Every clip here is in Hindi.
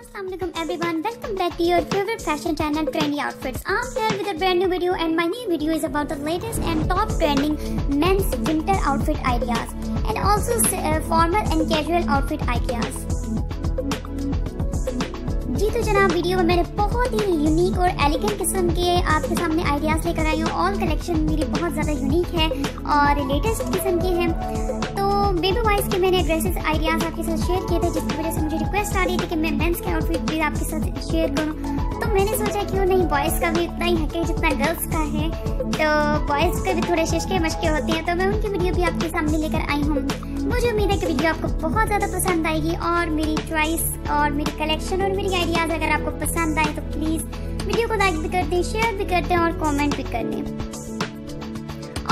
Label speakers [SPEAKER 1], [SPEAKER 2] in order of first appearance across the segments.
[SPEAKER 1] Assalamualaikum everyone, welcome back to your favorite fashion channel Trendy Outfits. I'm here with a brand new video and my new video is about the latest and top trending men's winter outfit ideas and also uh, formal and casual outfit ideas. जी तो जनाब वीडियो में मैंने बहुत ही यूनिक और एलिगेंट किस्म के आपके सामने आइडियाज़ लेकर आई हूँ ऑल कलेक्शन मेरी बहुत ज़्यादा यूनिक है और लेटेस्ट किस्म के हैं तो बेबी वाइज के मैंने ड्रेसेस आइडियाज़ आपके साथ शेयर किए थे जिसकी वजह से मुझे रिक्वेस्ट आ रही थी कि मैं मेंस के आउटफिट भी आपके साथ शेयर करूँ। तो मैंने सोचा क्यों नहीं बॉयज़ का भी उतना ही हक जितना गर्ल्स का है। तो बॉयज़ के भी थोड़े शिशके मशके होते हैं तो मैं उनकी वीडियो भी आपके सामने लेकर आई हूँ। मुझे उम्मीद है कि वीडियो आपको बहुत ज़्यादा पसंद आएगी और मेरी चॉइस और मेरी कलेक्शन और मेरी आइडियाज़ अगर आपको पसंद आए तो प्लीज़ वीडियो को लाइक भी कर दें शेयर भी कर दें और कमेंट भी कर दें।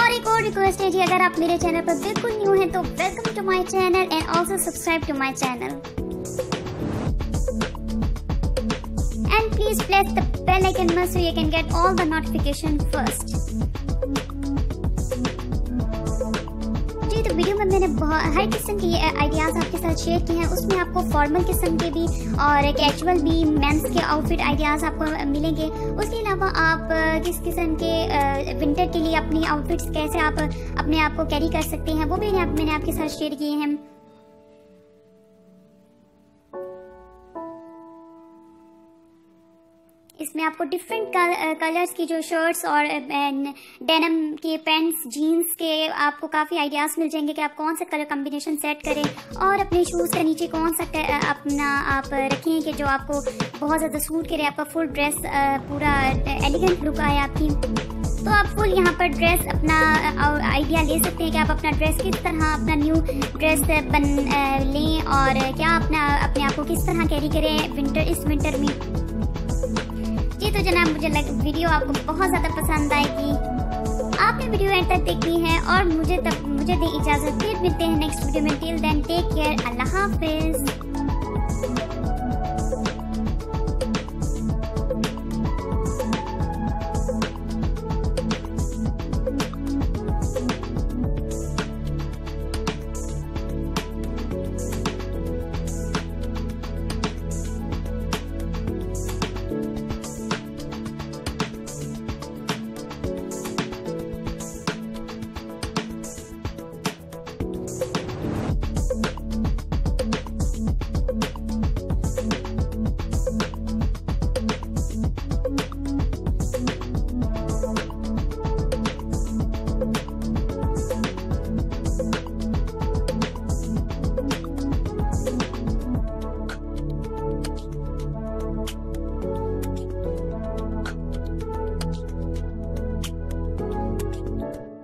[SPEAKER 1] और एक और रिक्वेस्ट है जी, अगर आप मेरे चैनल पर बिल्कुल न्यू हैं तो welcome to my channel and also subscribe to my channel and please press the bell icon so you can get all the notification first. जी तो वीडियो में मैंने हर किस्म के आइडियाज़ आपके साथ शेयर किए हैं। उसमें आपको फॉर्मल किस्म के भी और कैजुअल भी मेंस के आउटफिट आइडियाज़ आपको मिलेंगे। उसके अलावा आप किस किस्म के विंटर के लिए अपनी आउटफिट्स कैसे आप अपने आप को कैरी कर सकते हैं, वो भी मैंने आपके साथ शेयर किए हैं। इसमें आपको डिफरेंट कलर्स की जो शर्ट्स और डेनम के पैंट्स जीन्स के आपको काफ़ी आइडियाज़ मिल जाएँगे कि आप कौन सा कलर कॉम्बिनेशन सेट करें और अपने शूज़ के नीचे कौन सा कर, अपना आप रखें कि जो आपको बहुत ज़्यादा सूट करे आपका फुल ड्रेस पूरा एलिगेंट लुक आए आपकी। तो आप फुल यहाँ पर ड्रेस अपना आइडिया ले सकते हैं कि आप अपना ड्रेस किस तरह अपना न्यू ड्रेस बन लें और क्या अपना अपने आप को किस तरह कैरी करें विंटर इस विंटर में। तो जनाब, मुझे लग वीडियो आपको बहुत ज़्यादा पसंद आएगी। आपने वीडियो एंड तक देखनी है और मुझे तब मुझे दी इजाज़त। फिर मिलते हैं नेक्स्ट वीडियो में। टिल देन टेक केयर अल्लाह हाफिज़। Bye.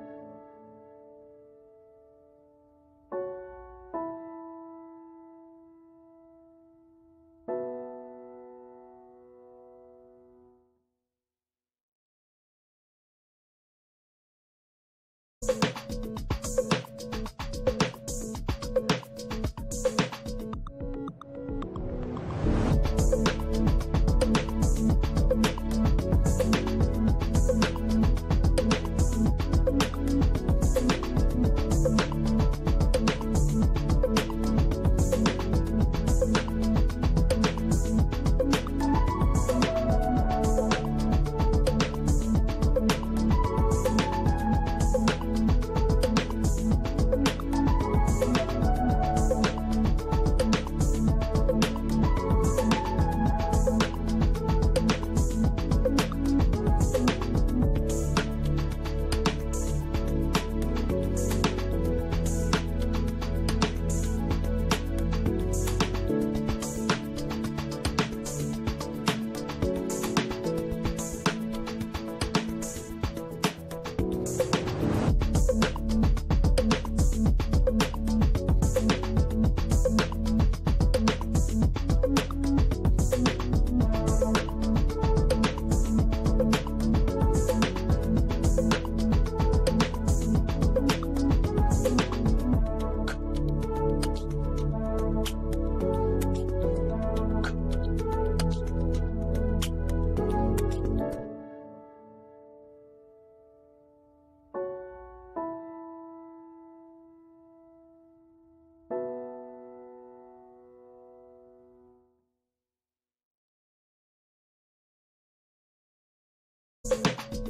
[SPEAKER 1] है